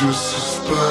just suspect